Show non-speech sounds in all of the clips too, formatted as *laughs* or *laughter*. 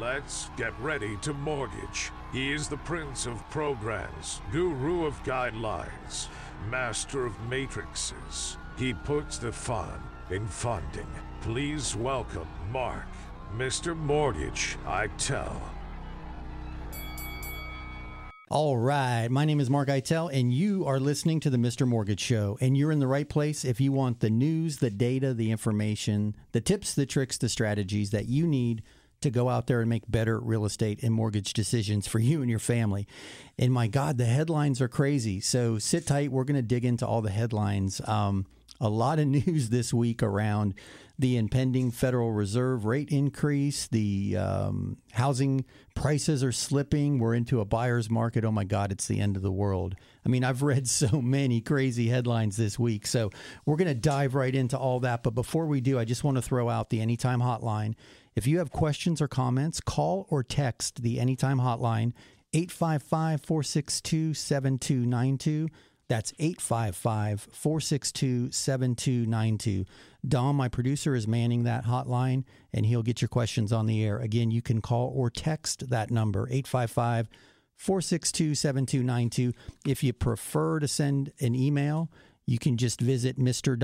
Let's get ready to mortgage. He is the prince of programs, guru of guidelines, master of matrices. He puts the fun in funding. Please welcome Mark, Mr. Mortgage, I tell. All right. My name is Mark Eitel, and you are listening to the Mr. Mortgage Show. And you're in the right place if you want the news, the data, the information, the tips, the tricks, the strategies that you need to go out there and make better real estate and mortgage decisions for you and your family. And my God, the headlines are crazy. So sit tight. We're going to dig into all the headlines. Um, a lot of *laughs* news this week around the impending Federal Reserve rate increase. The um, housing prices are slipping. We're into a buyer's market. Oh my God, it's the end of the world. I mean, I've read *laughs* so many crazy headlines this week. So we're going to dive right into all that. But before we do, I just want to throw out the Anytime Hotline. If you have questions or comments, call or text the Anytime Hotline 855 462 7292. That's 855 462 7292. Dom, my producer, is manning that hotline and he'll get your questions on the air. Again, you can call or text that number 855 462 7292. If you prefer to send an email, you can just visit Mr.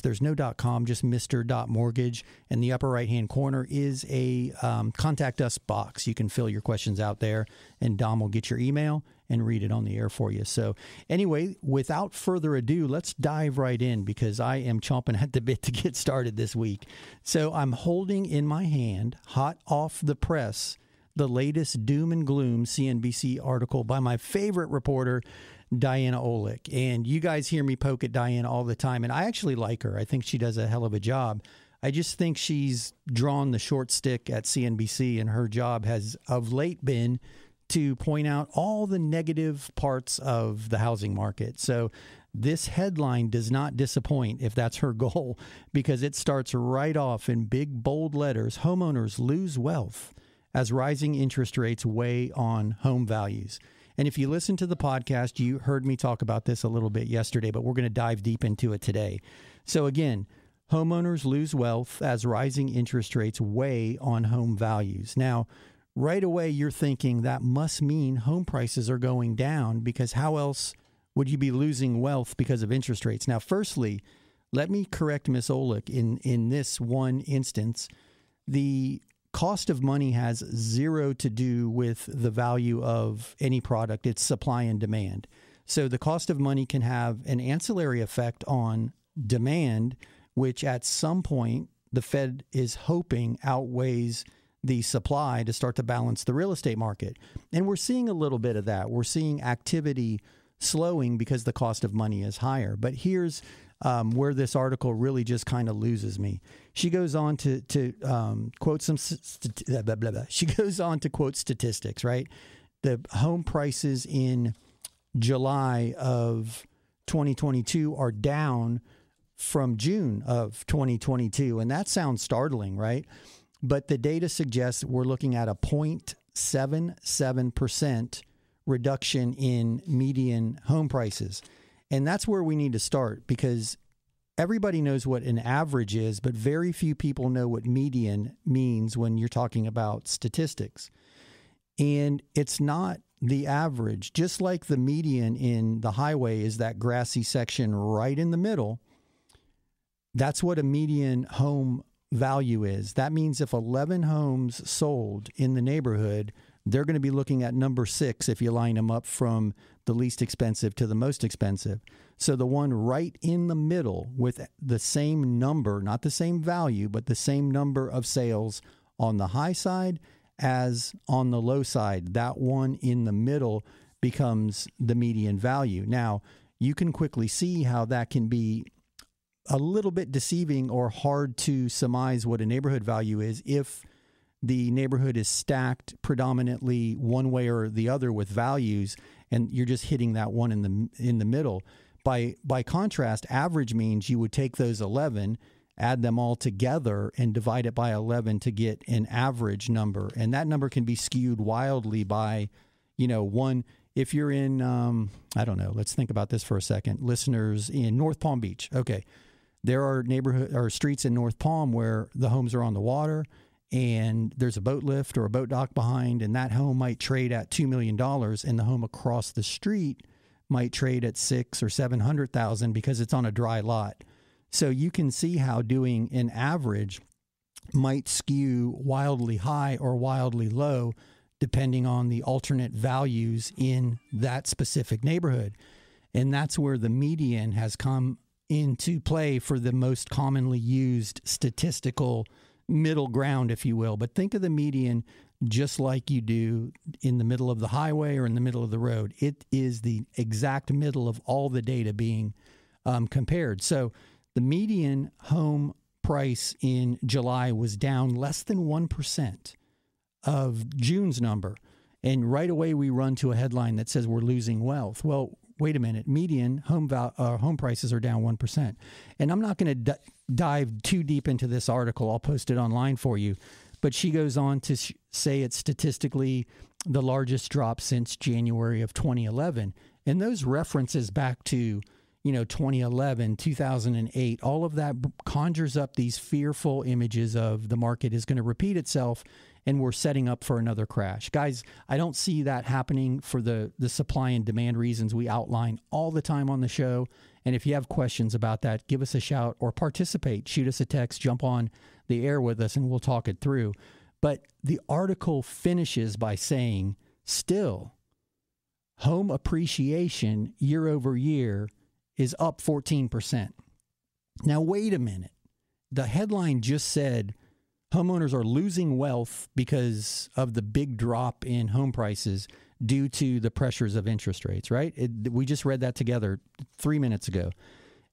There's no .com, just Mr. Mortgage. In the upper right hand corner is a um, contact us box. You can fill your questions out there, and Dom will get your email and read it on the air for you. So, anyway, without further ado, let's dive right in because I am chomping at the bit to get started this week. So, I'm holding in my hand, hot off the press, the latest doom and gloom CNBC article by my favorite reporter, Diana Olick. And you guys hear me poke at Diana all the time, and I actually like her. I think she does a hell of a job. I just think she's drawn the short stick at CNBC, and her job has of late been to point out all the negative parts of the housing market. So this headline does not disappoint if that's her *laughs* goal because it starts right off in big bold letters homeowners lose wealth as rising interest rates weigh on home values. And if you listen to the podcast, you heard me talk about this a little bit yesterday, but we're going to dive deep into it today. So, again, homeowners lose wealth as rising interest rates weigh on home values. Now, right away you're thinking that must mean home prices are going down because how else would you be losing wealth because of interest rates? Now, firstly, let me correct Miss Olick in in this one instance. The cost of money has zero to do with the value of any product. It's supply and demand. So the cost of money can have an ancillary effect on demand, which at some point the Fed is hoping outweighs the supply to start to balance the real estate market. And we're seeing a little bit of that. We're seeing activity slowing because the cost of money is higher. But here's um, where this article really just kind of loses me. She goes on to to um, quote some st- blah, blah, blah. she *laughs* goes on to quote statistics. Right, the home prices in July of 2022 are down from June of 2022, and that sounds startling, right? but the data suggests we're looking at a 0.77% reduction in median home prices. And that's where we need to start because everybody knows what an average is, but very few people know what median means when you're talking about statistics. And it's not the average, just like the median in the highway is that grassy section right in the middle. That's what a median home value is. That means if 11 homes sold in the neighborhood, they're going to be looking at number six if you line them up from the least expensive to the most expensive. So the one right in the middle with the same number, not the same value, but the same number of sales on the high side as on the low side, that one in the middle becomes the median value. Now, you can quickly see how that can be a little bit deceiving or hard to surmise what a neighborhood value is if the neighborhood is stacked predominantly one way or the other with values and you're just hitting that one in the in the middle. By by contrast average means you would take those 11 add them all together and divide it by 11 to get an average number. And that number can be skewed wildly by you know one if you're in um, i don't know let's think about this for a second. Listeners in north palm beach. Okay. There are neighborhood or streets in North Palm where the homes are on the water and there's a boat lift or a boat dock behind, and that home might trade at $2 million, and the home across the street might trade at six or 700,000 because it's on a dry lot. So you can see how doing an average might skew wildly high or wildly low depending on the alternate values in that specific neighborhood. And that's where the median has come into play for the most commonly used statistical middle ground, if you will. But think of the median just like you do in the middle of the highway or in the middle of the road. It is the exact middle of all the data being um, compared. So the median home price in July was down less than 1% of June's number. And right away, we run to a headline that says we're losing wealth. Well, wait a minute. Median home val- uh, home prices are down 1%. And I'm not going to d- dive too deep into this article. I'll post it online for you. But she goes on to sh- say it's statistically the largest drop since January of 2011. And those references back to, you know, 2011, 2008, all of that conjures up these fearful images of the market is going to repeat itself and we're setting up for another crash. Guys, I don't see that happening for the the supply and demand reasons we outline all the time on the show. And if you have questions about that, give us a shout or participate. Shoot us a text, jump on the air with us, and we'll talk it through. But the article finishes by saying, still, home appreciation year over year is up 14%. Now, wait a minute. The headline just said homeowners are losing wealth because of the big drop in home prices due to the pressures of interest rates, right? It, we just read that together three minutes ago.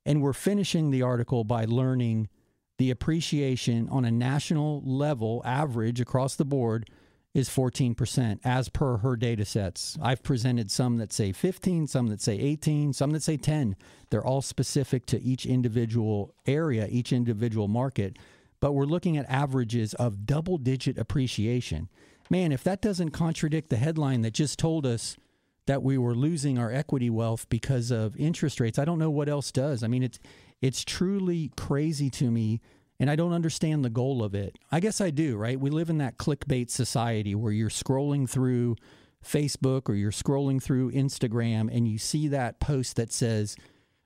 And we're finishing the article by learning the appreciation on a national level, average across the board, is 14% as per her data sets. I've presented some that say 15, some that say 18, some that say 10. They're all specific to each individual area, each individual market but we're looking at averages of double digit appreciation. Man, if that doesn't contradict the headline that just told us that we were losing our equity wealth because of interest rates, I don't know what else does. I mean, it's it's truly crazy to me and I don't understand the goal of it. I guess I do, right? We live in that clickbait society where you're scrolling through Facebook or you're scrolling through Instagram and you see that post that says,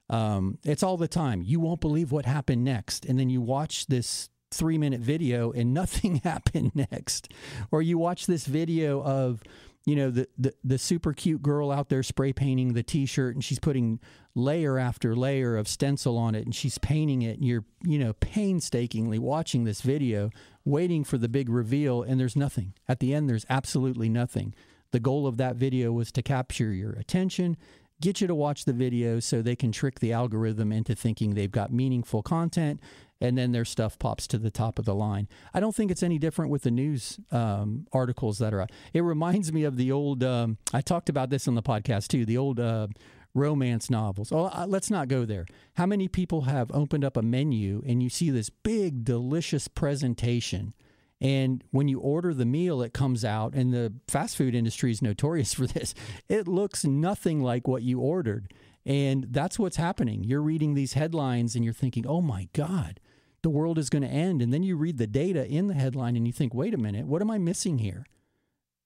um, it's all the time. You won't believe what happened next. And then you watch this three minute video and nothing *laughs* happened next. Or you watch this video of, you know, the, the, the super cute girl out there spray painting the t shirt and she's putting layer after layer of stencil on it and she's painting it and you're, you know, painstakingly watching this video, waiting for the big reveal and there's nothing. At the end, there's absolutely nothing. The goal of that video was to capture your attention get you to watch the video so they can trick the algorithm into thinking they've got meaningful content and then their stuff pops to the top of the line. I don't think it's any different with the news um, articles that are. It reminds me of the old. Um, I talked about this on the podcast too. The old. Uh, romance novels. Oh, uh, let's not go there. How many people have opened up a menu and you see this big, delicious presentation? And when you order the meal, it comes out, and the fast food industry is notorious *laughs* for this. It looks nothing like what you ordered. And that's what's happening. You're reading these headlines and you're thinking, oh my God, the world is going to end. And then you read the data in the headline and you think, wait a minute, what am I missing here?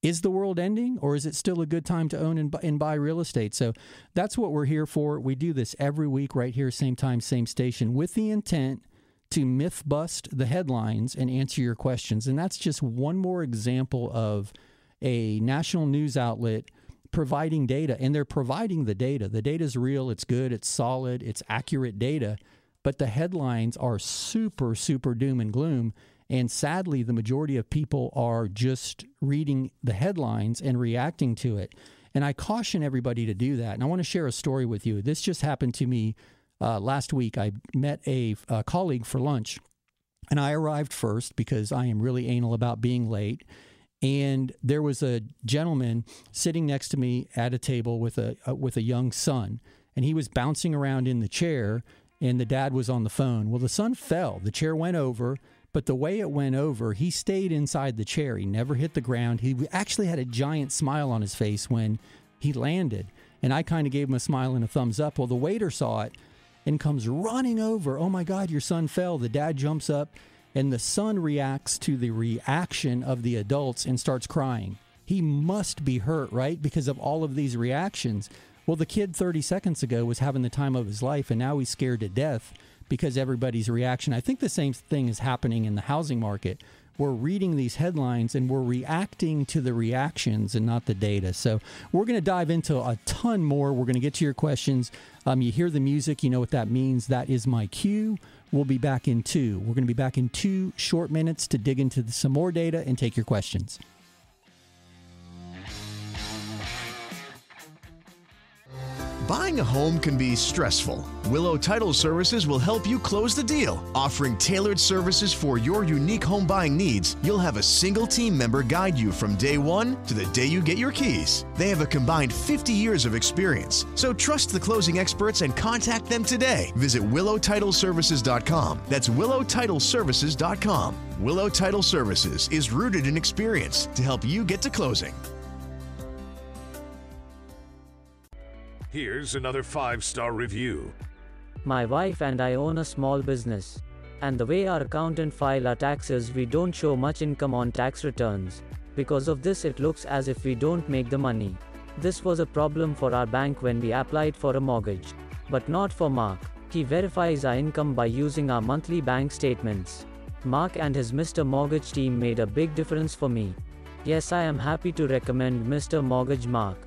Is the world ending or is it still a good time to own and buy, real estate? So that's what we're here for. We do this every week right here, same time, same station, with the intent to myth bust the headlines and answer your questions. And that's just one more example of a national news outlet providing data. And they're providing the data. The data is real, it's good, it's solid, it's accurate data but the headlines are super, super doom and gloom. And sadly, the majority of people are just reading the headlines and reacting to it. And I caution everybody to do that. And I want to share a story with you. This just happened to me uh, last week. I met a, a colleague for lunch, and I arrived first because I am really anal about being late. And there was a gentleman sitting next to me at a table with a, a with a young son, and he was bouncing around in the chair and the dad was on the phone. Well, the son fell. The chair went over, but the way it went over, he stayed inside the chair. He never hit the ground. He actually had a giant smile on his face when he landed. And I kind of gave him a smile and a thumbs up. Well, the waiter saw it and comes running over. Oh my God, your son fell. The dad jumps up and the son reacts to the reaction of the adults and starts crying. He must be hurt, right? Because of all of these reactions. Well, the kid 30 seconds ago was having the time of his life, and now he's scared to death because everybody's reaction. I think the same thing is happening in the housing market. We're reading these headlines and we're reacting to the reactions and not the data. So we're going to dive into a ton more. We're going to get to your questions. Um, you hear the music, you know what that means. That is my cue. We'll be back in two. We're going to be back in two short minutes to dig into some more data and take your questions. Buying a home can be stressful. Willow Title Services will help you close the deal. Offering tailored services for your unique home buying needs, you'll have a single team member guide you from day one to the day you get your keys. They have a combined 50 years of experience, so trust the closing experts and contact them today. Visit WillowTitleServices.com. That's WillowTitleServices.com. Willow Title Services is rooted in experience to help you get to closing. Here's another five star review. My wife and I own a small business. And the way our accountant file our taxes, we don't show much income on tax returns. Because of this, it looks as if we don't make the money. This was a problem for our bank when we applied for a mortgage. But not for Mark. He verifies our income by using our monthly bank statements. Mark and his Mr. Mortgage team made a big difference for me. Yes, I am happy to recommend Mr. Mortgage Mark.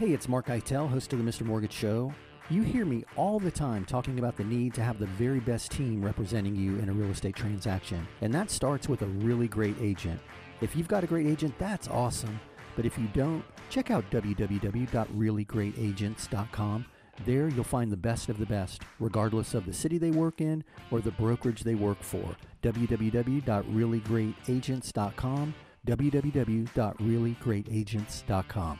Hey, it's Mark Eitel, host of the Mr. Mortgage Show. You hear me all the time talking about the need to have the very best team representing you in a real estate transaction. And that starts with a really great agent. If you've got a great agent, that's awesome. But if you don't, check out www.reallygreatagents.com. There you'll find the best of the best, regardless of the city they work in or the brokerage they work for. www.reallygreatagents.com. www.reallygreatagents.com.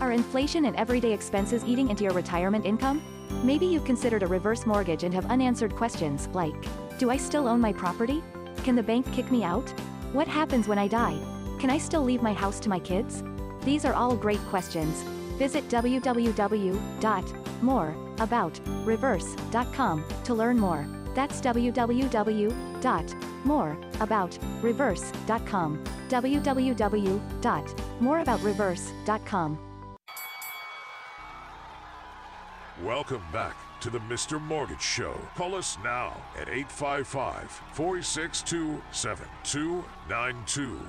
Are inflation and everyday expenses eating into your retirement income? Maybe you've considered a reverse mortgage and have unanswered questions like Do I still own my property? Can the bank kick me out? What happens when I die? Can I still leave my house to my kids? These are all great questions. Visit www.moreaboutreverse.com to learn more. That's www.moreaboutreverse.com. www.moreaboutreverse.com. Welcome back to the Mr. Mortgage Show. Call us now at 855 462 7292.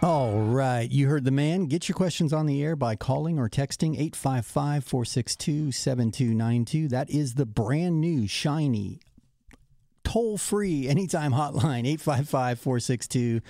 All right. You heard the man. Get your questions on the air by calling or texting 855 462 7292. That is the brand new, shiny, toll free anytime hotline 855 462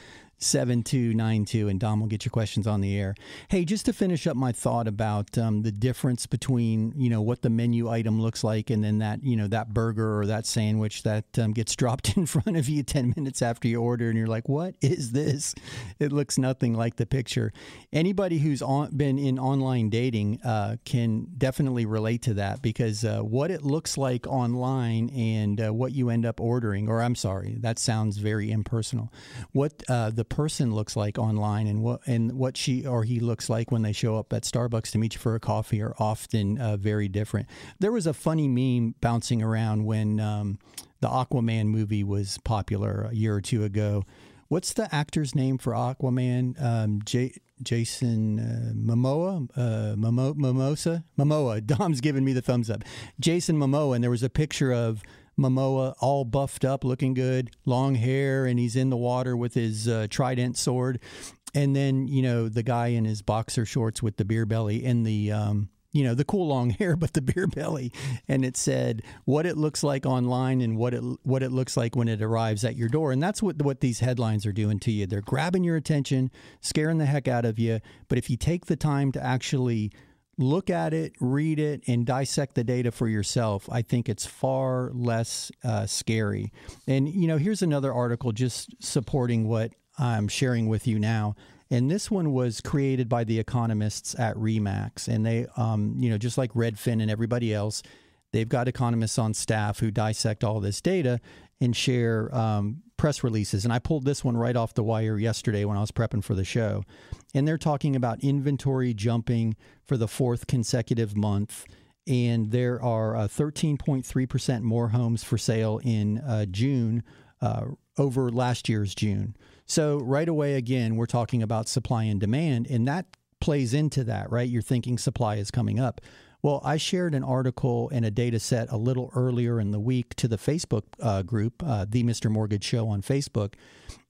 7292 and Dom will get your questions on the air. Hey, just to finish up my thought about um, the difference between, you know, what the menu item looks like and then that, you know, that burger or that sandwich that um, gets *laughs* dropped in front of you 10 minutes after you order and you're like, "What is this?" It looks nothing like the picture. Anybody who's on, been in online dating uh, can definitely relate to that because uh, what it looks like online and uh, what you end up ordering or I'm sorry, that sounds very impersonal. What uh, the person looks like online and what and what she or he looks like when they show up at Starbucks to meet you for a coffee are often uh, very different. There was a funny meme bouncing around when um, the Aquaman movie was popular a year or two ago. What's the actor's name for Aquaman? Um, J- Jason uh, Momoa, uh, Momo, Mimosa, Momoa. *laughs* Dom's giving me the thumbs up. Jason Momoa, and there was a picture of Momoa all buffed up, looking good, long hair, and he's in the water with his uh, trident sword. And then, you know, the guy in his boxer shorts with the beer belly and the, um, you know, the cool long *laughs* hair, but the beer belly. And it said what it looks like online and what it what it looks like when it arrives at your door. And that's what what these headlines are doing to you. They're grabbing your attention, scaring the heck out of you. But if you take the time to actually look at it, read it, and dissect the data for yourself, I think it's far less uh, scary. And, you know, here's another article just supporting what I'm sharing with you now. And this one was created by the economists at Remax. And they, um, you know, just like Redfin and everybody else, they've got economists on staff who dissect all this data and share um, press releases. And I pulled this one right off the wire yesterday when I was prepping for the show. And they're talking about inventory jumping for the fourth consecutive month and there are uh, 13.3% more homes for sale in uh, June uh, over last year's June. So, right away, again, we're talking about supply and demand, and that plays into that, right? You're thinking supply is coming up. Well, I shared an article and a data set a little earlier in the week to the Facebook uh, group, uh, the Mr. Mortgage Show on Facebook.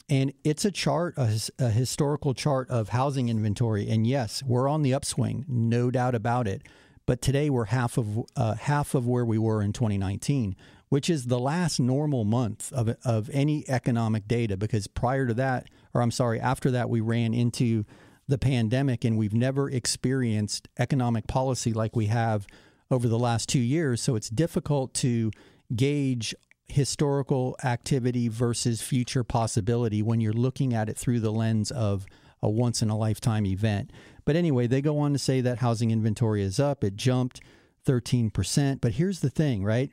And it's a chart, a, a, historical chart of housing inventory. And yes, we're on the upswing, no doubt about it. But today we're half of uh, half of where we were in 2019, which is the last normal month of of any economic data. Because prior to that, or I'm sorry, after that, we ran into the pandemic, and we've never experienced economic policy like we have over the last two years. So it's difficult to gauge historical activity versus future possibility when you're looking at it through the lens of a once in a lifetime event. But anyway, they go on to say that housing inventory is up. It jumped 13%. But here's the thing, right?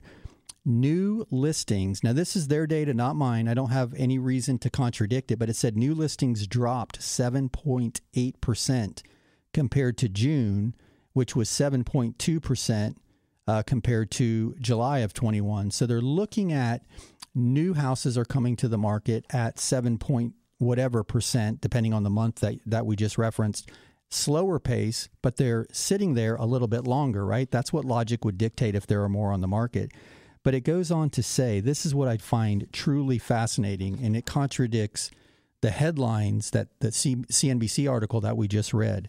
New listings. Now, this is their data, not mine. I don't have any reason to contradict it, but it said new listings dropped 7.8% compared to June, which was 7.2% uh, compared to July of 21. So they're looking at new houses are coming to the market at 7 point whatever percent, depending on the month that, that we just referenced, slower pace, but they're sitting there a little bit longer, right? That's what logic would dictate if there are more on the market. But it goes on to say this is what I find truly fascinating, and it contradicts the headlines that the CNBC article that we just read.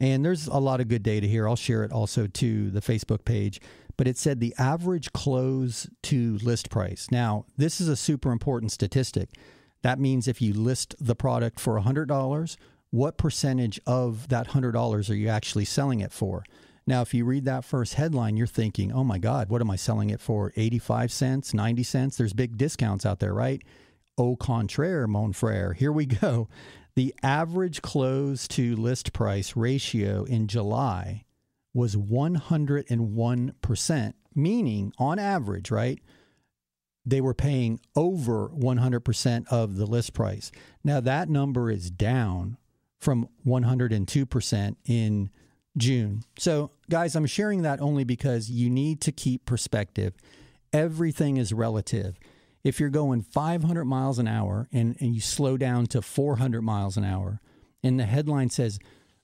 And there's a lot of good data here. I'll share it also to the Facebook page. But it said the average close to list price. Now, this is a super important statistic. That means if you list the product for $100, what percentage of that $100 are you actually selling it for? Now, if you read that first headline, you're thinking, oh my God, what am I selling it for? 85 cents, 90 cents? There's big discounts out there, right? Au contraire, mon frere. Here we *laughs* go. The average close to list price ratio in July was 101%, meaning on average, right? They were paying over 100% of the list price. Now, that number is down from 102% in June. So, guys, I'm sharing that only because you need to keep perspective. Everything is relative. If you're going 500 miles an hour and, and you slow down to 400 miles an hour, and the headline says,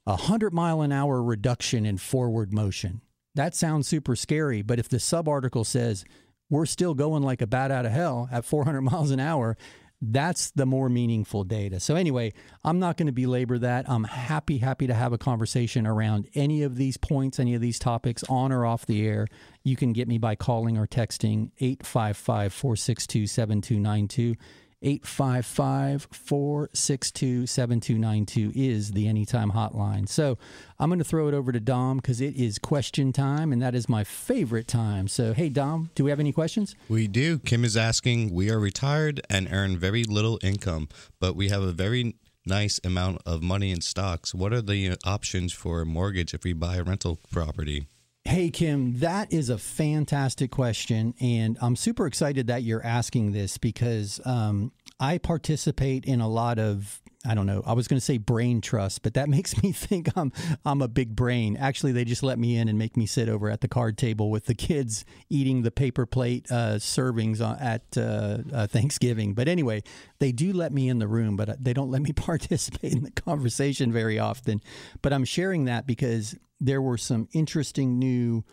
a 100 mile an hour reduction in forward motion. That sounds super scary, but if the sub article says we're still going like a bat out of hell at 400 miles an hour, that's the more meaningful data. So, anyway, I'm not going to belabor that. I'm happy, happy to have a conversation around any of these points, any of these topics on or off the air. You can get me by calling or texting 855 462 7292. 855 462 7292 is the anytime hotline. So I'm going to throw it over to Dom because it is question time, and that is my favorite time. So, hey, Dom, do we have any questions? We do. Kim is asking We are retired and earn very little income, but we have a very nice amount of money in stocks. What are the options for a mortgage if we buy a rental property? Hey, Kim, that is a fantastic question. And I'm super excited that you're asking this because um, I participate in a lot of I don't know. I was going to say brain trust, but that *laughs* makes me think I'm I'm a big brain. Actually, they just let me in and make me sit over at the card table with the kids eating the paper plate uh, servings at uh, uh, Thanksgiving. But anyway, they do let me in the room, but they don't let me *laughs* participate in the conversation very often. But I'm sharing that because there were some interesting new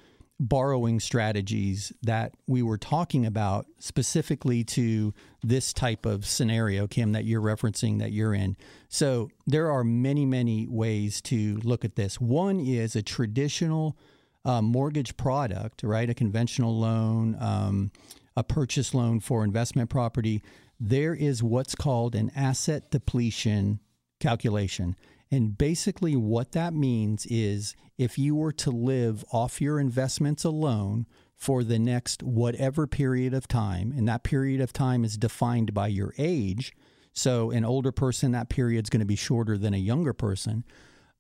borrowing strategies that we were talking about specifically to this type of scenario, Kim, that you're referencing that you're in. So there are many, many ways to look at this. One is a traditional uh, mortgage product, right? A conventional loan, um, a purchase loan for investment property. There is what's called an asset depletion calculation. And basically, what that means is if you were to live off your investments alone for the next whatever period of time, and that period of time is defined by your age. So, an older person, that period is going to be shorter than a younger person.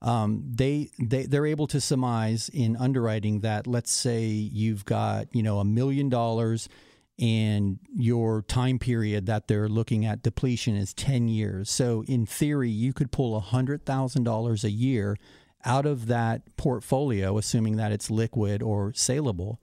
Um, they they they're able to surmise in underwriting that let's say you've got you know a million dollars and your time period that they're looking at depletion is 10 years. So, in theory, you could pull $100,000 a year out of that portfolio, assuming that it's liquid or saleable.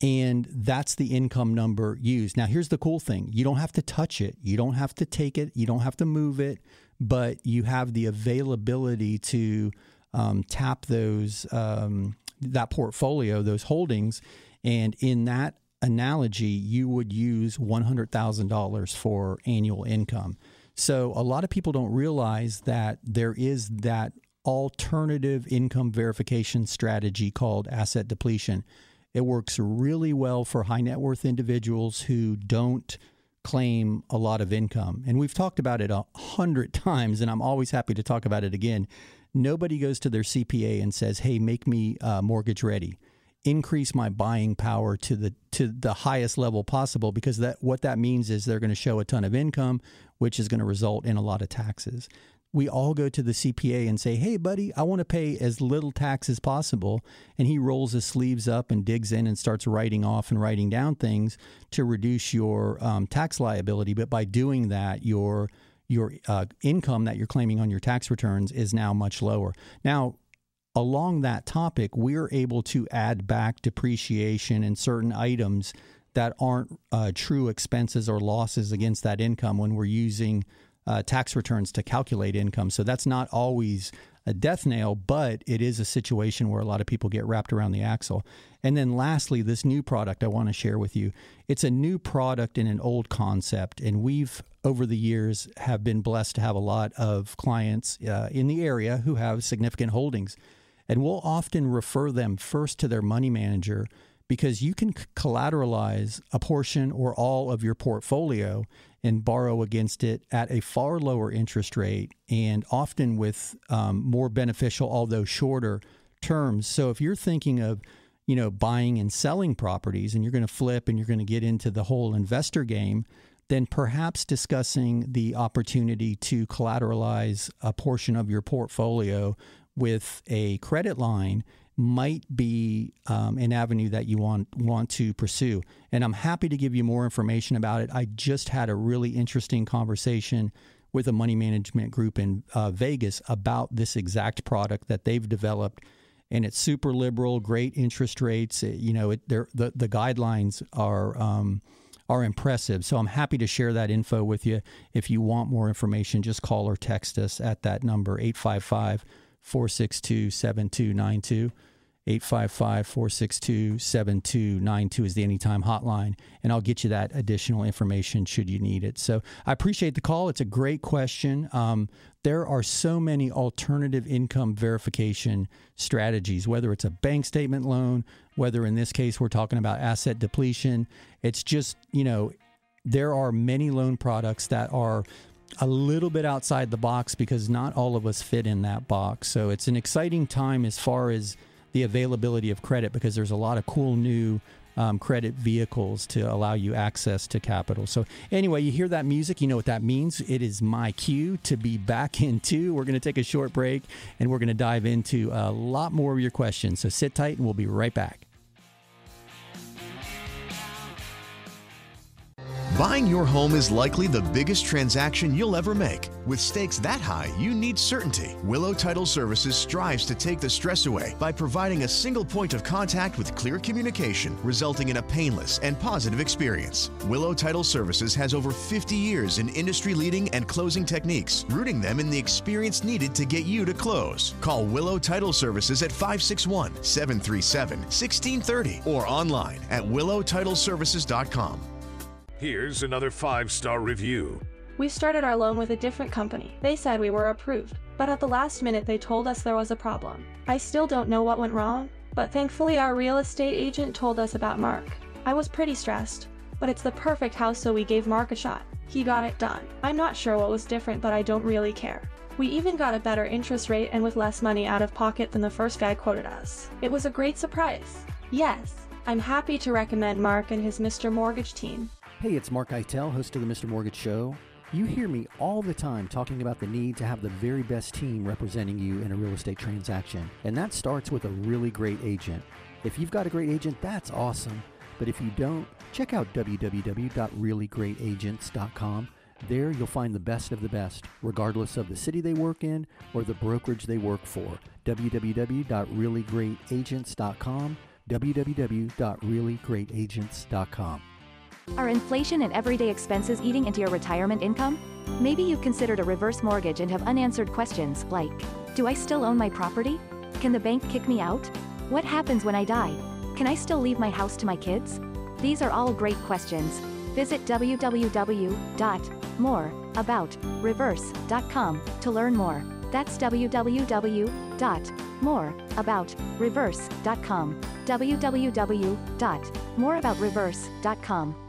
And that's the income number used. Now, here's the cool thing you don't have to touch it, you don't have to take it, you don't have to move it, but you have the availability to um, tap those um, that portfolio, those holdings, and in that analogy, you would use $100,000 for annual income. So a lot of people don't realize that there is that alternative income verification strategy called asset depletion. It works really well for high net worth individuals who don't claim a lot of income. And we've talked about it a hundred *laughs* times, and I'm always happy to talk about it again. Nobody goes to their CPA and says, "Hey, make me uh, mortgage ready." Increase my buying power to the to the highest level possible because that what that means is they're going to show a ton of income which is going to result in a lot of taxes we all go to the CPA and say, "Hey, buddy, I want to pay as little tax as possible," and he rolls his sleeves up and digs in and starts writing off and writing down things to reduce your um, tax liability. But by doing that, your your uh, income that you're claiming on your tax returns is now much lower. Now, along that topic, we're able to add back depreciation in certain items that aren't uh, true expenses or losses against that income when we're using uh, tax returns to calculate income. So that's not always a death nail, but it is a situation where a lot of people get wrapped around the axle. And then lastly, this new product I want to share with you. It's a new product in an old concept, and we've over the years have been blessed to have a lot of clients uh, in the area who have significant holdings. And we'll often refer them first to their money manager because you can collateralize a portion or all of your portfolio and borrow against it at a far lower interest rate and often with um, more beneficial, although shorter terms. So if you're thinking of you know buying and selling properties and you're going to flip and you're going to get into the whole investor game then perhaps discussing the opportunity to collateralize a portion of your portfolio with a credit line might be um, an avenue that you want want to pursue. And I'm happy to give you more information about it. I just had a really interesting conversation with a money management group in uh, Vegas about this exact product that they've developed, and it's super liberal, great interest rates. You know, it, the the guidelines are. Um, are impressive. So I'm happy to share that info with you. If you want more information, just call or text us at that number, 855 462 7292. 855 462 7292 is the anytime hotline, and I'll get you that additional information should you need it. So I appreciate the call. It's a great question. Um, there are so many alternative income verification strategies, whether it's a bank statement loan, whether in this case we're talking about asset depletion. It's just, you know, there are many loan products that are a little bit outside the box because not all of us fit in that box. So it's an exciting time as far as the availability of credit because there's a lot of cool new um, credit vehicles to allow you access to capital. So, anyway, you hear that music, you know what that means. It is my cue to be back into. We're going to take a short break and we're going to dive into a lot more of your questions. So, sit tight and we'll be right back. Buying your home is likely the biggest transaction you'll ever make. With stakes that high, you need certainty. Willow Title Services strives to take the stress away by providing a single point of contact with clear communication, resulting in a painless and positive experience. Willow Title Services has over 50 years in industry leading and closing techniques, rooting them in the experience needed to get you to close. Call Willow Title Services at 561 737 1630 or online at willowtitleservices.com. Here's another five star review. We started our loan with a different company. They said we were approved, but at the last minute they told us there was a problem. I still don't know what went wrong, but thankfully our real estate agent told us about Mark. I was pretty stressed, but it's the perfect house so we gave Mark a shot. He got it done. I'm not sure what was different, but I don't really care. We even got a better interest rate and with less money out of pocket than the first guy quoted us. It was a great surprise. Yes, I'm happy to recommend Mark and his Mr. Mortgage team. Hey, it's Mark Eitel, host of the Mr. Mortgage Show. You hear me all the time talking about the need to have the very best team representing you in a real estate transaction. And that starts with a really great agent. If you've got a great agent, that's awesome. But if you don't, check out www.reallygreatagents.com. There you'll find the best of the best, regardless of the city they work in or the brokerage they work for. www.reallyGreatAgents.com. www.reallyGreatAgents.com. Are inflation and everyday expenses eating into your retirement income? Maybe you've considered a reverse mortgage and have unanswered questions like Do I still own my property? Can the bank kick me out? What happens when I die? Can I still leave my house to my kids? These are all great questions. Visit www.moreaboutreverse.com to learn more. That's www.moreaboutreverse.com. www.moreaboutreverse.com.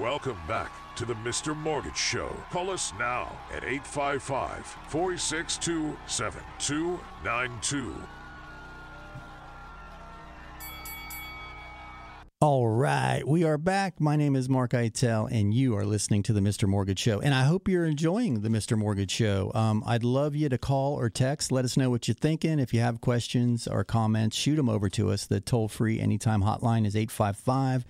Welcome back to the Mr. Mortgage Show. Call us now at 855 462 7292. All right, we are back. My name is Mark Eitel, and you are listening to the Mr. Mortgage Show. And I hope you're enjoying the Mr. Mortgage Show. Um, I'd love you to call or text. Let us know what you're thinking. If you have questions or comments, shoot them over to us. The toll free anytime hotline is 855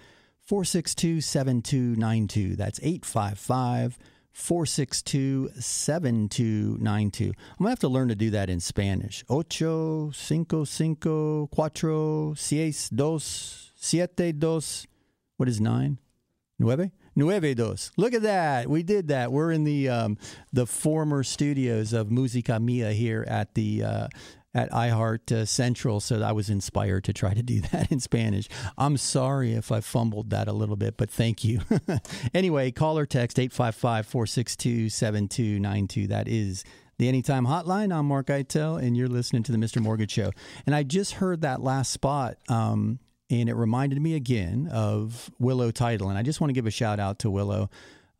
462 7292. That's 855 462 7292. I'm going to have to learn to do that in Spanish. Ocho, cinco, cinco, cuatro, seis, dos, siete, dos. What is nine? Nueve? Nueve dos. Look at that. We did that. We're in the um, the former studios of Musica Mia here at the uh, at iHeart uh, Central, so I was inspired to try to do *laughs* that in Spanish. I'm sorry if I fumbled that a little bit, but thank you. *laughs* anyway, call or text 855 462 7292. That is the Anytime Hotline. I'm Mark Eitel, and you're listening to the Mr. Mortgage Show. And I just heard that last spot. Um, and it reminded me again of Willow Title. And I just want to give a shout out to Willow.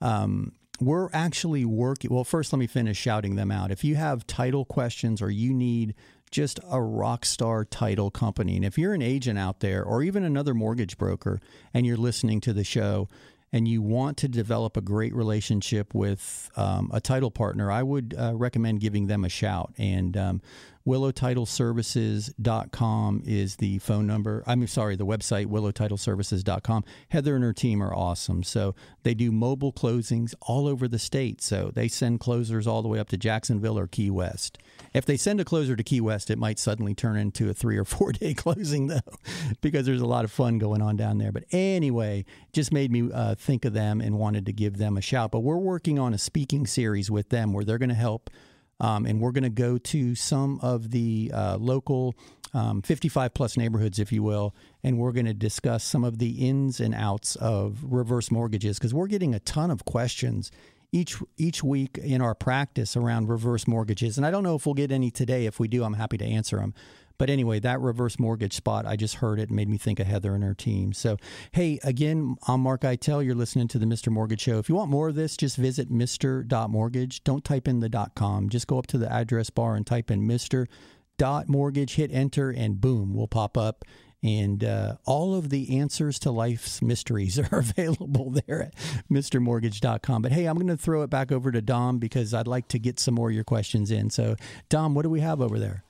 Um, we're actually working. Well, first, let me finish shouting them out. If you have title questions or you need just a rock star title company, and if you're an agent out there or even another mortgage broker and you're listening to the show, and you want to develop a great relationship with um, a title partner, I would uh, recommend giving them a shout. And um, willowtitleservices.com is the phone number. I'm sorry, the website, willowtitleservices.com. Heather and her team are awesome. So they do mobile closings all over the state. So they send closers all the way up to Jacksonville or Key West. If they send a closer to Key West, it might suddenly turn into a three or four day *laughs* closing, though, because there's a lot of fun going on down there. But anyway, just made me uh, think of them and wanted to give them a shout. But we're working on a speaking series with them where they're going to help um, and we're going to go to some of the uh, local um, 55 plus neighborhoods, if you will, and we're going to discuss some of the ins and outs of reverse mortgages because we're getting a ton of questions each each week in our practice around reverse mortgages. And I don't know if we'll get any today. If we do, I'm happy to answer them. But anyway, that reverse mortgage spot, I just heard it and made me think of Heather and her team. So, hey, again, I'm Mark Eitel. You're listening to the Mr. Mortgage Show. If you want more of this, just visit Mr. Don't type in the .com. Just go up to the address bar and type in Mr. Mortgage, hit enter, and boom, we'll pop up. And uh, all of the answers to life's mysteries *laughs* are available there at MrMortgage.com. But hey, I'm going to throw it back over to Dom because I'd like to get some more of your questions in. So, Dom, what do we have over there?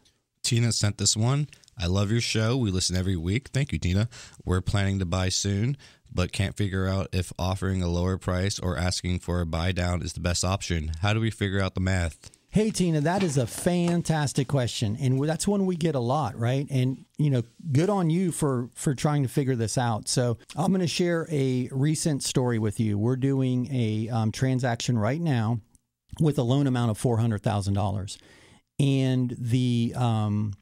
Tina sent this one. I love your show. We listen every week. Thank you, Tina. We're planning to buy soon, but can't figure out if offering a lower price or asking for a buy down is the best option. How do we figure out the math? Hey, Tina, that is a fantastic question. And that's one we get a lot, right? And, you know, good on you for, for trying to figure this out. So I'm going to share a recent story with you. We're doing a um, transaction right now with a loan amount of $400,000 and the um,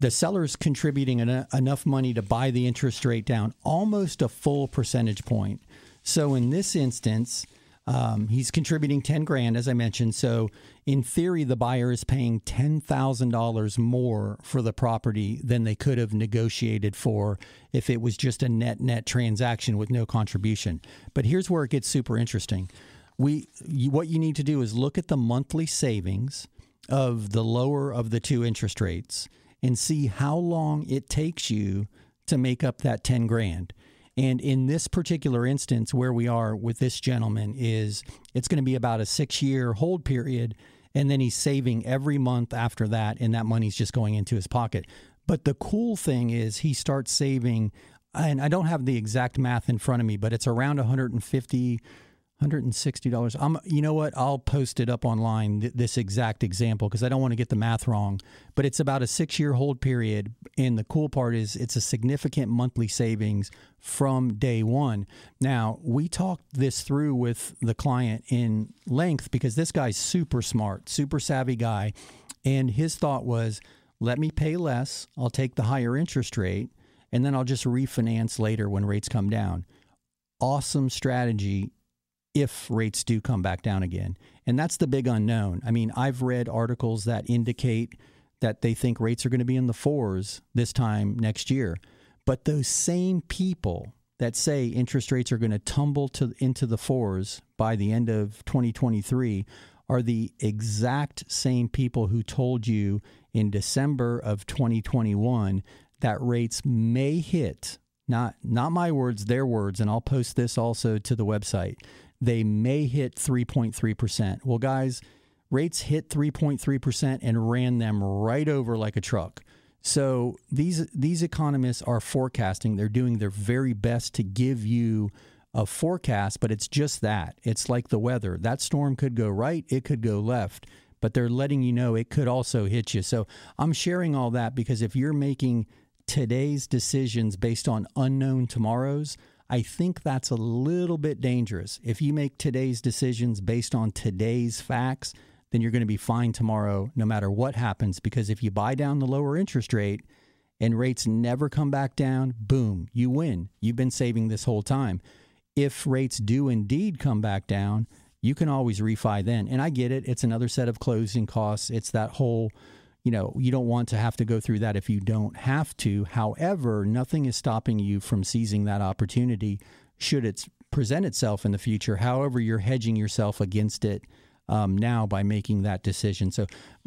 the seller's contributing en- enough money to buy the interest rate down almost a full percentage point. So in this instance, um, he's contributing 10 grand, as I mentioned. So in theory, the buyer is paying $10,000 more for the property than they could have negotiated for if it was just a net net transaction with no contribution. But here's where it gets super interesting. We, what you need to do is look at the monthly savings of the lower of the two interest rates and see how long it takes you to make up that 10 grand. And in this particular instance, where we are with this gentleman, is it's going to be about a six year hold period. And then he's saving every month after that, and that money's just going into his pocket. But the cool thing is, he starts saving and I don't have the exact math in front of me, but it's around 150 $160. I'm you know what? I'll post it up online th- this exact example because I don't want to get the math wrong, but it's about a 6-year hold period and the cool part is it's a significant monthly savings from day 1. Now, we talked this through with the client in length because this guy's super smart, super savvy guy, and his thought was let me pay less, I'll take the higher interest rate, and then I'll just refinance later when rates come down. Awesome strategy if rates do come back down again. And that's the big unknown. I mean, I've read articles that indicate that they think rates are going to be in the fours this time next year. But those same people that say interest rates are going to tumble to into the fours by the end of 2023 are the exact same people who told you in December of 2021 that rates may hit not not my words their words and I'll post this also to the website they may hit 3.3%. Well, guys, rates hit 3.3% and ran them right over like a truck. So these these economists are forecasting. They're doing their very best to give you a forecast, but it's just that. It's like the weather. That storm could go right, it could go left, but they're letting you know it could also hit you. So I'm sharing all that because if you're making today's decisions based on unknown tomorrows, I think that's a little bit dangerous. If you make today's decisions based on today's facts, then you're going to be fine tomorrow no matter what happens. Because if you buy down the lower interest rate and rates never come back down, boom, you win. You've been saving this whole time. If rates do indeed come back down, you can always refi then. And I get it. It's another set of closing costs. It's that whole you know, you don't want to have to go through that if you don't have to. However, nothing is stopping you from seizing that opportunity should it present itself in the future. However, you're hedging yourself against it um, now by making that decision. So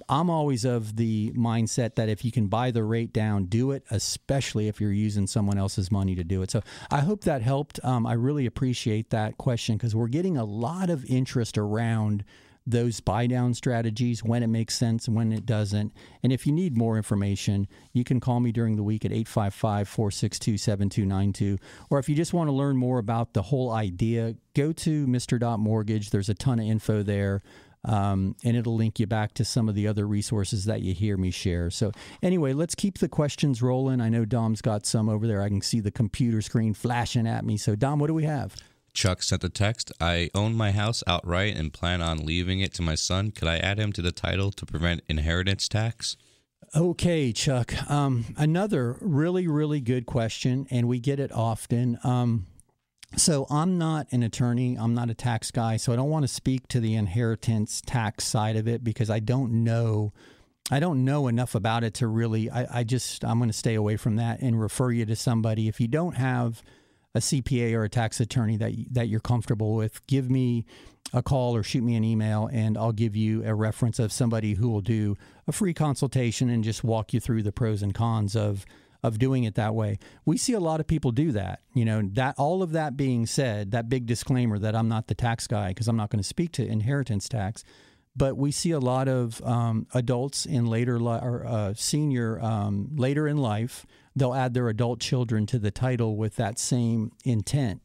I'm always of the mindset that if you can buy the rate down, do it, especially if you're using someone else's money to do it. So I hope that helped. Um, I really appreciate that question because we're getting a lot of interest around those buy down strategies when it makes sense and when it doesn't. And if you need more information, you can call me during the week at 855 462 7292. Or if you just want to learn more about the whole idea, go to Mr. Mortgage. There's a ton of info there. Um, and it'll link you back to some of the other resources that you hear me share. So, anyway, let's keep the questions rolling. I know Dom's got some over there. I can see the computer screen flashing at me. So, Dom, what do we have? Chuck sent a text. I own my house outright and plan on leaving it to my son. Could I add him to the title to prevent inheritance tax? Okay, Chuck. Um, another really, really good question, and we get it often. Um, so I'm not an attorney. I'm not a tax guy, so I don't want to speak to the inheritance tax side of it because I don't know. I don't know enough about it to really. I, I just I'm going to stay away from that and refer you to somebody if you don't have a CPA or a tax attorney that that you're comfortable with, give me a call or shoot me an email and I'll give you a reference of somebody who will do a free consultation and just walk you through the pros and cons of of doing it that way. We see a lot of people do that. You know, that all of that being said, that big disclaimer that I'm not the tax guy because I'm not going to speak to inheritance tax, but we see a lot of um, adults in later li- or uh, senior um, later in life they'll add their adult children to the title with that same intent.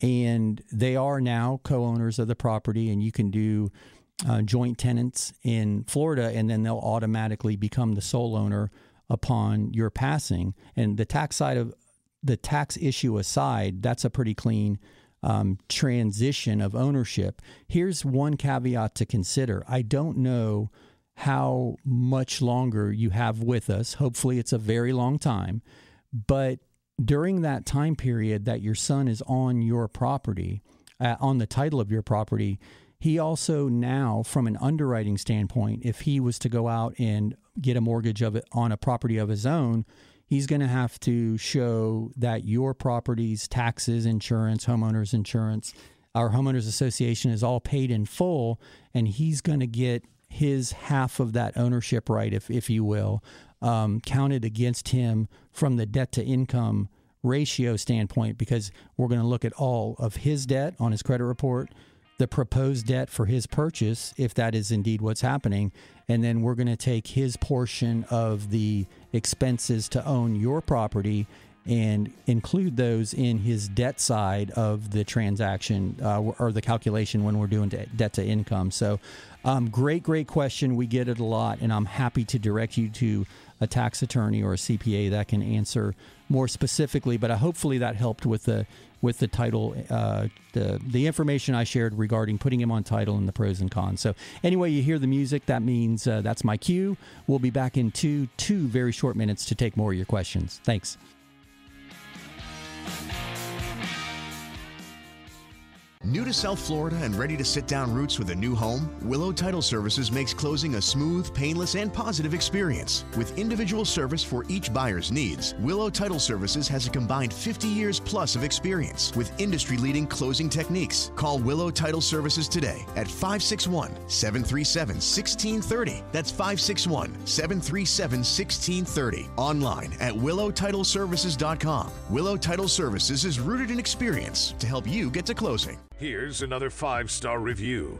And they are now co owners of the property, and you can do uh, joint tenants in Florida, and then they'll automatically become the sole owner upon your passing. And the tax side of the tax issue aside, that's a pretty clean um, transition of ownership. Here's one caveat to consider I don't know how much longer you have with us. Hopefully, it's a very long time. But during that time period that your son is on your property, uh, on the title of your property, he also now, from an underwriting standpoint, if he was to go out and get a mortgage of it on a property of his own, he's going to have to show that your property's taxes, insurance, homeowners insurance, our homeowners association is all paid in full, and he's going to get his half of that ownership right, if if you will, um, counted against him from the debt to income ratio standpoint, because we're going to look at all of his debt on his credit report, the proposed debt for his purchase, if that is indeed what's happening, and then we're going to take his portion of the expenses to own your property and include those in his debt side of the transaction uh, or the calculation when we're doing debt to income. So, um, great, great question. We get it a lot, and I'm happy to direct you to a tax attorney or a CPA that can answer more specifically. But uh, hopefully that helped with the with the title, uh, the the information I shared regarding putting him on title and the pros and cons. So anyway, you hear the music. That means uh, that's my cue. We'll be back in two two very short minutes to take more of your questions. Thanks. New to South Florida and ready to sit down roots with a new home? Willow Title Services makes closing a smooth, painless, and positive experience. With individual service for each buyer's needs, Willow Title Services has a combined 50 years plus of experience with industry leading closing techniques. Call Willow Title Services today at 561 737 1630. That's 561 737 1630. Online at willowtitleservices.com. Willow Title Services is rooted in experience to help you get to closing. Here's another five star review.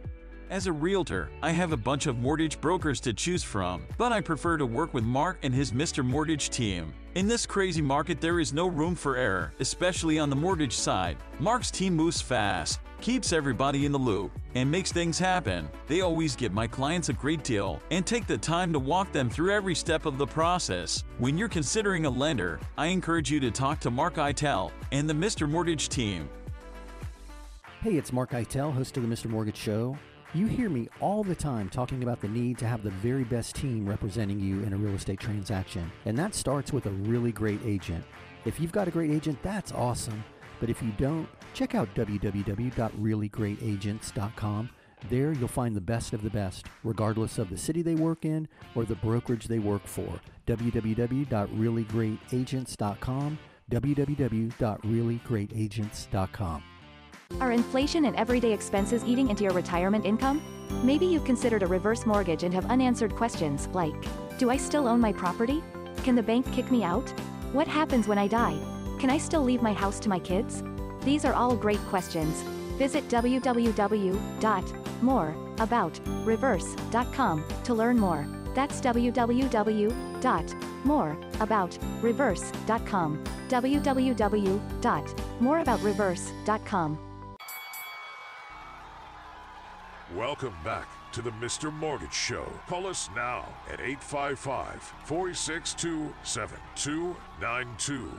As a realtor, I have a bunch of mortgage brokers to choose from, but I prefer to work with Mark and his Mr. Mortgage team. In this crazy market, there is no room for error, especially on the mortgage side. Mark's team moves fast, keeps everybody in the loop, and makes things happen. They always give my clients a great deal and take the time to walk them through every step of the process. When you're considering a lender, I encourage you to talk to Mark Eitel and the Mr. Mortgage team. Hey, it's Mark Eitel, host of the Mr. Mortgage Show. You hear me all the time talking about the need to have the very best team representing you in a real estate transaction. And that starts with a really great agent. If you've got a great agent, that's awesome. But if you don't, check out www.reallygreatagents.com. There you'll find the best of the best, regardless of the city they work in or the brokerage they work for. www.reallygreatagents.com. www.reallygreatagents.com. Are inflation and everyday expenses eating into your retirement income? Maybe you've considered a reverse mortgage and have unanswered questions like Do I still own my property? Can the bank kick me out? What happens when I die? Can I still leave my house to my kids? These are all great questions. Visit www.moreaboutreverse.com to learn more. That's www.moreaboutreverse.com. www.moreaboutreverse.com. Welcome back to the Mr. Mortgage Show. Call us now at 855 462 7292.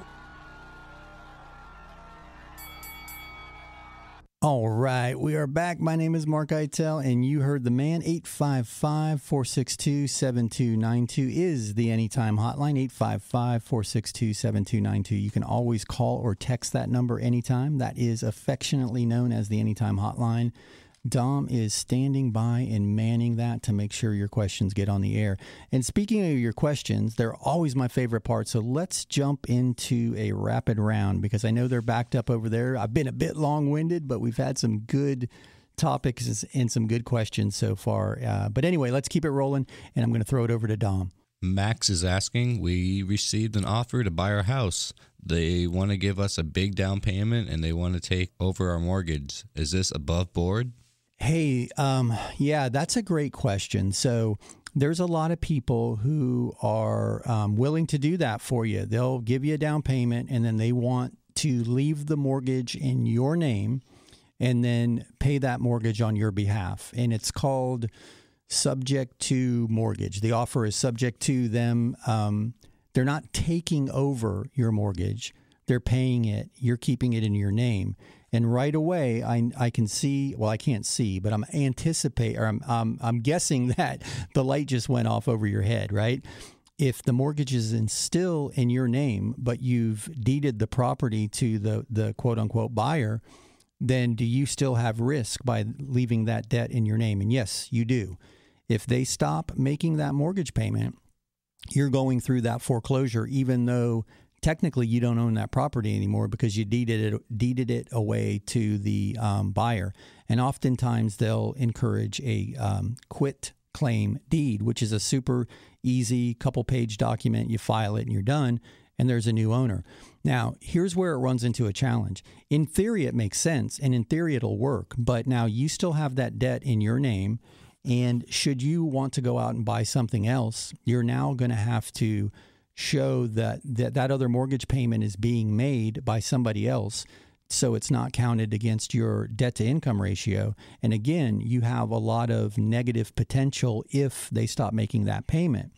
All right, we are back. My name is Mark Eitel, and you heard the man. 855 462 7292 is the anytime hotline. 855 462 7292. You can always call or text that number anytime. That is affectionately known as the anytime hotline. Dom is standing by and manning that to make sure your questions get on the air. And speaking of your questions, they're always my favorite part. So let's jump into a rapid round because I know they're backed up over there. I've been a bit long winded, but we've had some good topics and some good questions so far. Uh, but anyway, let's keep it rolling. And I'm going to throw it over to Dom. Max is asking, we received an offer to buy our house. They want to give us a big down payment and they want to take over our mortgage. Is this above board? Hey, um, yeah, that's a great question. So there's a lot of people who are um, willing to do that for you. They'll give you a down payment and then they want to leave the mortgage in your name and then pay that mortgage on your behalf. And it's called subject to mortgage. The offer is subject to them. Um, they're not taking over your mortgage, they're paying it, you're keeping it in your name. And right away, I, I can see, well, I can't see, but I'm anticipate or I'm, I'm, I'm guessing *laughs* that the light just went off over your head, right? If the mortgage is in still in your name, but you've deeded the property to the, the quote unquote buyer, then do you still have risk by leaving that debt in your name? And yes, you do. If they stop making that mortgage payment, you're going through that foreclosure, even though technically you don't own that property anymore because you deeded it deeded it away to the um, buyer. And oftentimes they'll encourage a um, quit claim deed, which is a super easy couple page document. You file it and you're done. And there's a new owner. Now, here's where it runs into a challenge. In theory, it makes sense, and in theory, it'll work. But now you still have that debt in your name. And should you want to go out and buy something else, you're now going to have to show that that, that other mortgage payment is being made by somebody else so it's not counted against your debt to income ratio. And again, you have a lot of negative potential if they stop making that payment.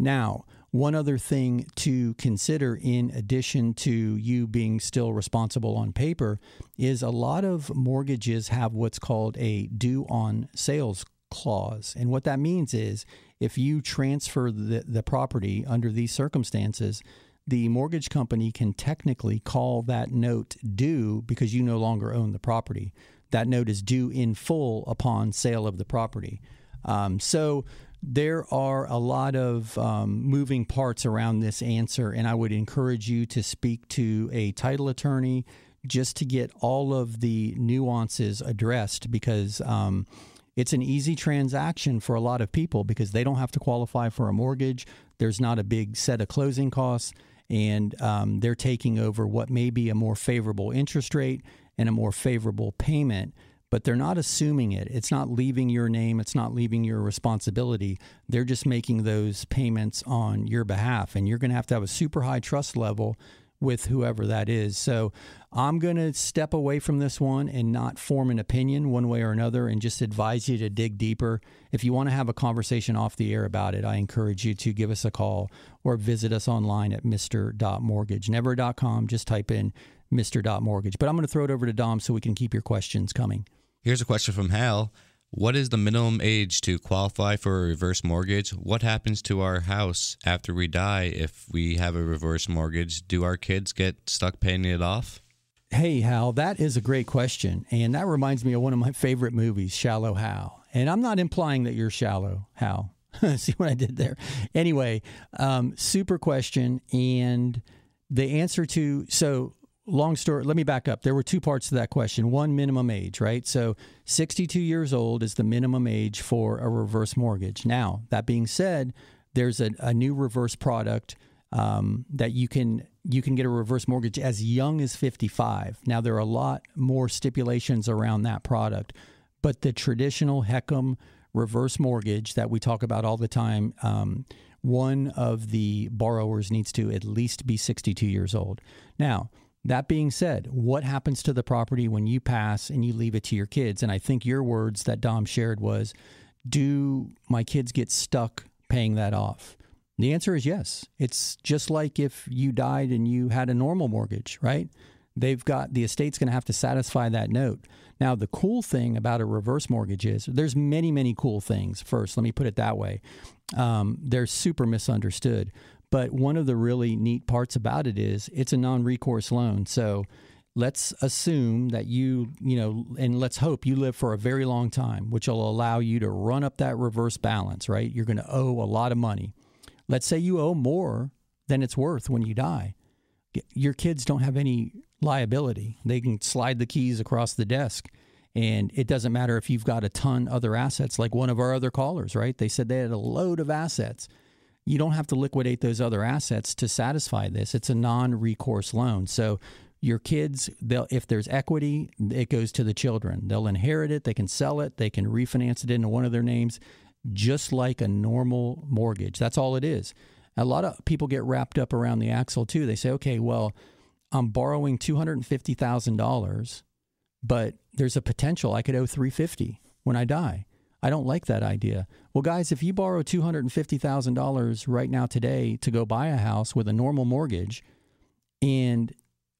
Now, one other thing to consider, in addition to you being still responsible on paper, is a lot of mortgages have what's called a due on sales clause. And what that means is if you transfer the, the property under these circumstances, the mortgage company can technically call that note due because you no longer own the property. That note is due in full upon sale of the property. Um, so there are a lot of um, moving parts around this answer, and I would encourage you to speak to a title attorney just to get all of the nuances addressed because. Um, it's an easy transaction for a lot of people because they don't have to qualify for a mortgage. There's not a big set of closing costs and um, they're taking over what may be a more favorable interest rate and a more favorable payment but they're not assuming it. It's not leaving your name, it's not leaving your responsibility. They're just making those payments on your behalf. And you're going to have to have a super high trust level with whoever that is. So I'm going to step away from this one and not form an opinion one way or another and just advise you to dig deeper. If you want to have a conversation off the air about it, I encourage you to give us a call or visit us online at mr.mortgage. Never.com, just type in mr.mortgage. But I'm going to throw it over to Dom so we can keep your questions coming. Here's a question from Hal. What is the minimum age to qualify for a reverse mortgage? What happens to our house after we die if we have a reverse mortgage? Do our kids get stuck paying it off? Hey, Hal, that is a great question. And that reminds me of one of my favorite movies, Shallow Hal. And I'm not implying that you're shallow, Hal. *laughs* See what I did there? Anyway, um, super question. And the answer to so long story, let me back up. There were two parts to that question. One, minimum age, right? So 62 years old is the minimum age for a reverse mortgage. Now, that being said, there's a, a new reverse product um, that you can you can get a reverse mortgage as young as 55. Now there are a lot more stipulations around that product, but the traditional HECM reverse mortgage that we talk about all the time, um, one of the borrowers needs to at least be 62 years old. Now that being said, what happens to the property when you pass and you leave it to your kids? And I think your words that Dom shared was, do my kids get stuck paying that off? The answer is yes. It's just like if you died and you had a normal mortgage, right? They've got the estate's going to have to satisfy that note. Now, the cool thing about a reverse mortgage is there's many, many cool things. First, let me put it that way. Um, they're super misunderstood. But one of the really neat parts about it is it's a non recourse loan. So let's assume that you, you know, and let's hope you live for a very long time, which will allow you to run up that reverse balance, right? You're going to owe a lot of money. Let's say you owe more than it's worth when you die. Your kids don't have any liability. They can slide the keys across the desk. And it doesn't matter if you've got a ton other assets, like one of our other callers, right? They said they had a load of assets you don't have to liquidate those other assets to satisfy this. It's a non-recourse loan. So your kids, they'll if there's equity, it goes to the children. They'll inherit it, they can sell it, they can refinance it into one of their names, just like a normal mortgage. That's all it is. A lot of people get wrapped up around the axle too. They say, okay, well, I'm borrowing two hundred and fifty thousand dollars, but there's a potential I could owe three fifty when I die. I don't like that idea. Well, guys, if you borrow $250,000 right now today to go buy a house with a normal mortgage, and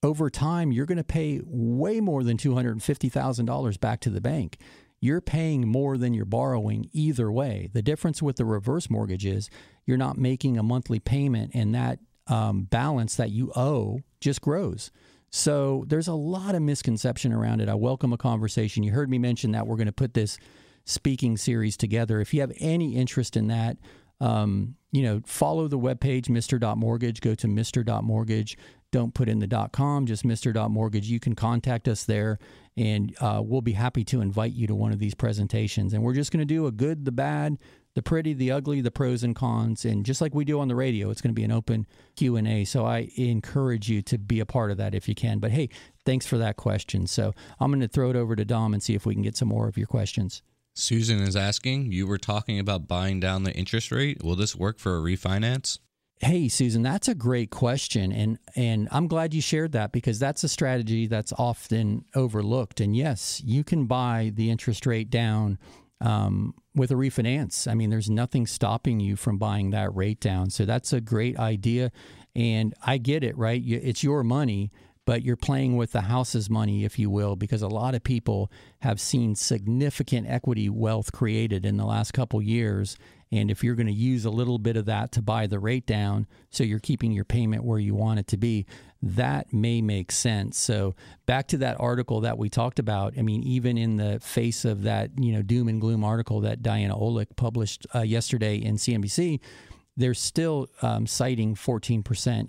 over time, you're going to pay way more than $250,000 back to the bank. You're paying more than you're borrowing either way. The difference with the reverse mortgage is you're not making a monthly payment, and that um, balance that you owe just grows. So there's a lot of misconception around it. I welcome a conversation. You heard me mention that we're going to put this speaking series together. If you have any interest in that, um, you know, follow the webpage, Mr. Go to Mr. Don't put in the dot .com, just Mr. You can contact us there, and uh, we'll be happy to invite you to one of these presentations. And we're just going to do a good, the bad, the pretty, the ugly, the pros and cons, and just like we do on the radio, it's going to be an open Q and A. So I encourage you to be a part of that if you can. But hey, thanks for that question. So I'm going to throw it over to Dom and see if we can get some more of your questions. Susan is asking, you were talking about buying down the interest rate. Will this work for a refinance? Hey, Susan, that's a great question, and and I'm glad you shared that because that's a strategy that's often overlooked. And yes, you can buy the interest rate down um, with a refinance. I mean, there's nothing stopping you from buying that rate down. So that's a great idea, and I get it. Right, it's your money, but you're playing with the house's money, if you will, because a lot of people have seen significant equity wealth created in the last couple years and if you're going to use a little bit of that to buy the rate down, so you're keeping your payment where you want it to be, that may make sense. So back to that article that we talked about. I mean, even in the face of that, you know, doom and gloom article that Diana Olick published uh, yesterday in CNBC, they're still um, citing 14%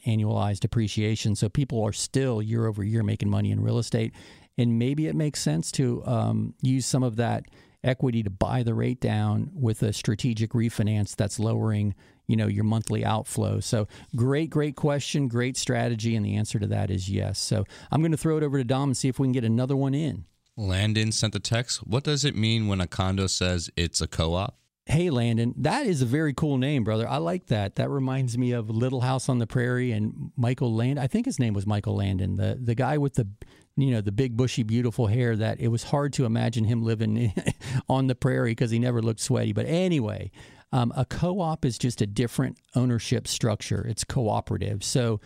annualized appreciation. So people are still year over year making money in real estate. And maybe it makes sense to um, use some of that equity to buy the rate down with a strategic refinance that's lowering you know your monthly outflow. So great great question great strategy and the answer to that is yes. So i'm going to throw it over to dom and see if we can get another one in. Landon sent the text. What does it mean when a condo says it's a co-op Hey, Landon, that is a very cool name, brother. I like that. That reminds me of Little House on the Prairie and Michael Land. I think his name was Michael Landon, the the guy with the you know the big bushy beautiful hair that it was hard to imagine him living *laughs* on the prairie because he never looked sweaty but anyway um, a co-op is just a different ownership structure it's cooperative so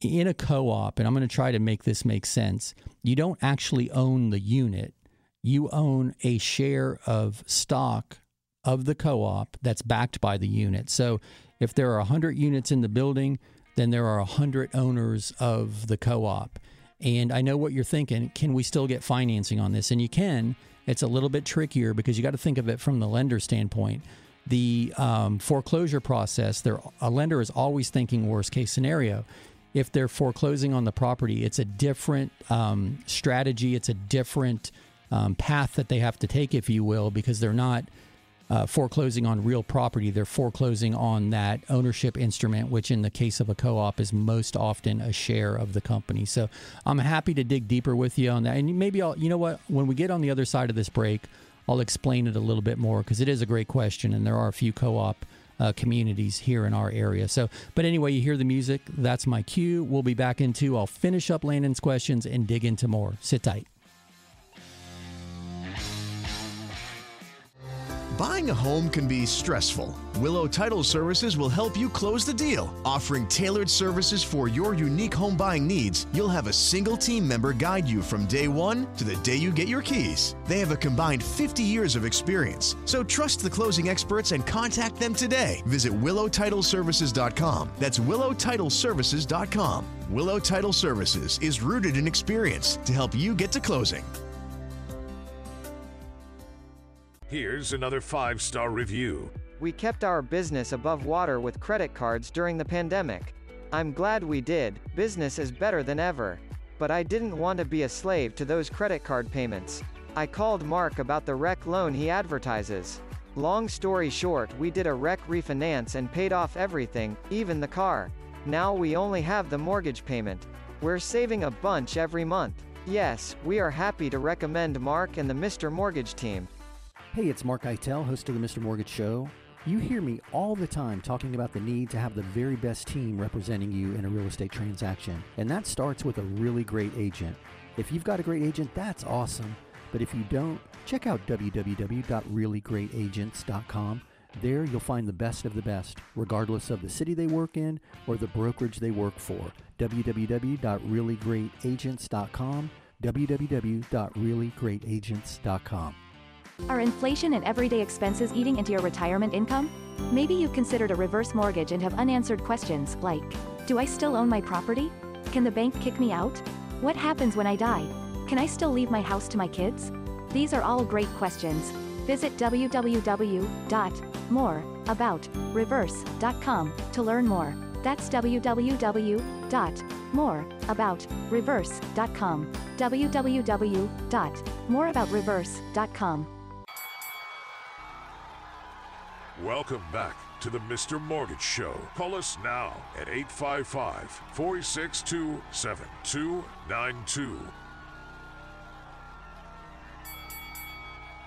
in a co-op and i'm going to try to make this make sense you don't actually own the unit you own a share of stock of the co-op that's backed by the unit so if there are 100 units in the building then there are 100 owners of the co-op and I know what you're thinking. Can we still get financing on this? And you can. It's a little bit trickier because you got to think of it from the lender standpoint. The um, foreclosure process, there a lender is always thinking worst case scenario. If they're foreclosing on the property, it's a different um, strategy. It's a different um, path that they have to take, if you will, because they're not uh, foreclosing on real property. They're foreclosing on that ownership instrument, which in the case of a co op is most often a share of the company. So I'm happy to dig deeper with you on that. And maybe I'll, you know what, when we get on the other side of this break, I'll explain it a little bit more because it is a great question and there are a few co op. Uh, communities here in our area. So, but anyway, you hear the music. That's my cue. We'll be back into. I'll finish up Landon's questions and dig into more. Sit tight. Buying a home can be stressful. Willow Title Services will help you close the deal. Offering tailored services for your unique home buying needs, you'll have a single team member guide you from day one to the day you get your keys. They have a combined 50 years of experience. So trust the closing experts and contact them today. Visit willowtitleservices.com. That's willowtitleservices.com. Willow Title Services is rooted in experience to help you get to closing. Here's another five star review. We kept our business above water with credit cards during the pandemic. I'm glad we did, business is better than ever. But I didn't want to be a slave to those credit card payments. I called Mark about the rec loan he advertises. Long story short, we did a rec refinance and paid off everything, even the car. Now we only have the mortgage payment. We're saving a bunch every month. Yes, we are happy to recommend Mark and the Mr. Mortgage team. Hey, it's Mark Eitel, host of the Mr. Mortgage Show. You hear me all the time talking about the need to have the very best team representing you in a real estate transaction. And that starts with a really great agent. If you've got a great agent, that's awesome. But if you don't, check out www.reallygreatagents.com. There you'll find the best of the best, regardless of the city they work in or the brokerage they work for. www.reallygreatagents.com. www.reallygreatagents.com. Are inflation and everyday expenses eating into your retirement income? Maybe you've considered a reverse mortgage and have unanswered questions like Do I still own my property? Can the bank kick me out? What happens when I die? Can I still leave my house to my kids? These are all great questions. Visit www.moreaboutreverse.com to learn more. That's www.moreaboutreverse.com. www.moreaboutreverse.com. Welcome back to the Mr. Mortgage Show. Call us now at 855 462 7292.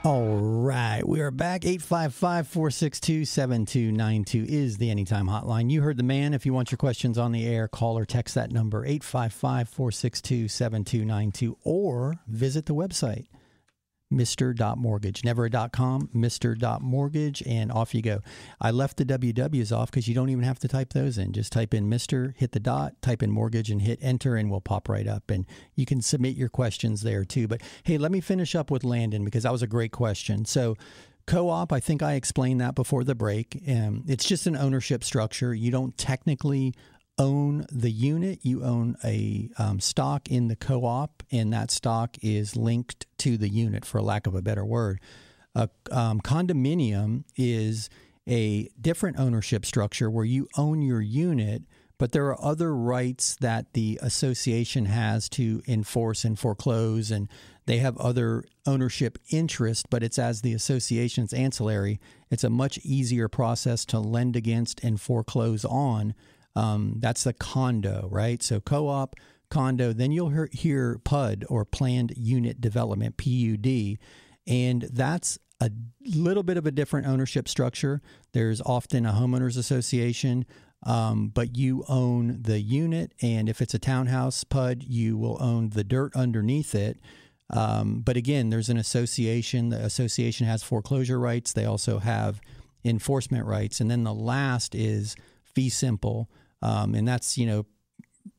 All right, we are back. 855 462 7292 is the Anytime Hotline. You heard the man. If you want your questions on the air, call or text that number 855 462 7292 or visit the website Mr. Never a .com, Mr. and off you go. I left the WWs off because you don't even have to type those in. Just type in Mr., hit the dot, type in mortgage, and hit enter, and we'll pop right up. And you can submit your questions there too. But hey, let me finish up with Landon because that was a great question. So, co op, I think I explained that before the break. Um, it's just an ownership structure. You don't technically own the unit, you own a um, stock in the co op, and that stock is linked to the unit, for lack of a better word. A um, condominium is a different ownership structure where you own your unit, but there are other rights that the association has to enforce and foreclose, and they have other ownership interest, but it's as the association's ancillary. It's a much easier process to lend against and foreclose on um, that's the condo, right? So co op, condo. Then you'll hear, hear PUD or Planned Unit Development, PUD. And that's a little bit of a different ownership structure. There's often a homeowners association, um, but you own the unit. And if it's a townhouse PUD, you will own the dirt underneath it. Um, but again, there's an association. The association has foreclosure rights, they also have enforcement rights. And then the last is fee simple. Um, and that's, you know,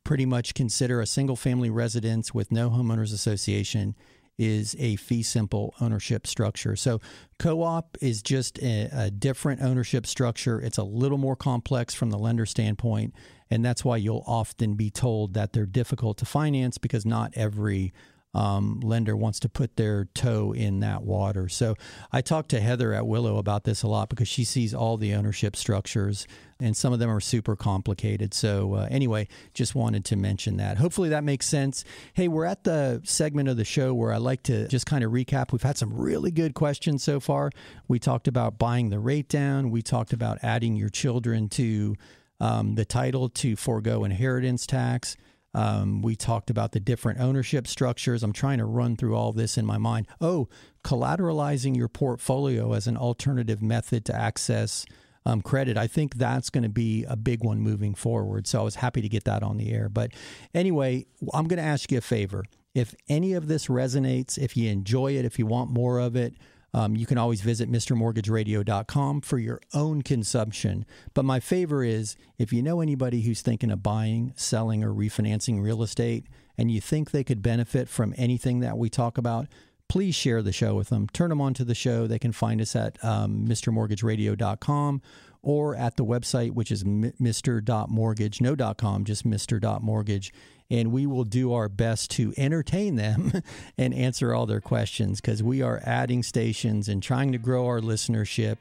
pretty much consider a single family residence with no homeowners association is a fee simple ownership structure. So co op is just a, a, different ownership structure. It's a little more complex from the lender standpoint. And that's why you'll often be told that they're difficult to finance because not every um, lender wants to put their toe in that water. So I talked to Heather at Willow about this a lot because she sees all the ownership structures and some of them are super complicated. So uh, anyway, just wanted to mention that. Hopefully that makes sense. Hey, we're at the segment of the show where I like to just kind of recap. We've had some really good questions so far. We talked about buying the rate down. We talked about adding your children to um, the title to forego inheritance tax. Um, we talked about the different ownership structures. I'm trying to run through all this in my mind. Oh, collateralizing your portfolio as an alternative method to access um, credit. I think that's going to be a big one moving forward. So I was happy to get that on the air. But anyway, I'm going to ask you a favor. If any of this resonates, if you enjoy it, if you want more of it, um, you can always visit MrMortgageRadio.com for your own consumption. But my favor is if you know anybody who's thinking of buying, selling, or refinancing real estate, and you think they could benefit from anything that we talk about, please share the show with them. Turn them on to the show. They can find us at um, MrMortgageRadio.com or at the website, which is Mr.Mortgage, no .com, just Mr.Mortgage and we will do our best to entertain them *laughs* and answer all their questions because we are adding stations and trying to grow our listenership.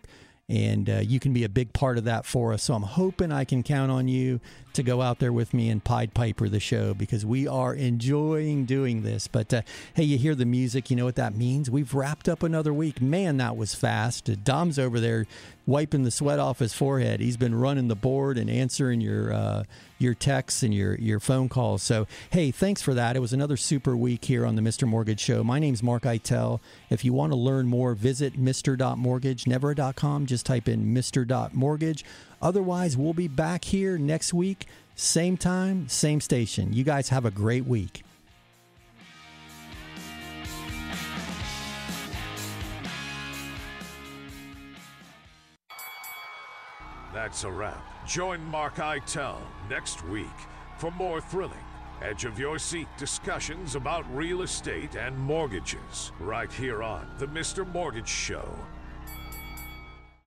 And uh, you can be a big part of that for us. So I'm hoping I can count on you to go out there with me and Pied Piper the show because we are enjoying doing this. But uh, hey, you hear the music, you know what that means? We've wrapped up another week. Man, that was fast. Dom's over there wiping the sweat off his forehead. He's been running the board and answering your uh, your texts and your your phone calls. So hey, thanks for that. It was another super week here on the Mr. Mortgage Show. My name's Mark Eitel. If you want to learn more, visit Mr. Never.com. Just type in Mr. Mortgage. Otherwise, we'll be back here next week, same time, same station. You guys have a great week. That's a wrap. Join Mark Eitel next week for more thrilling, edge of your seat discussions about real estate and mortgages right here on The Mr. Mortgage Show.